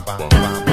bam, bam, bam.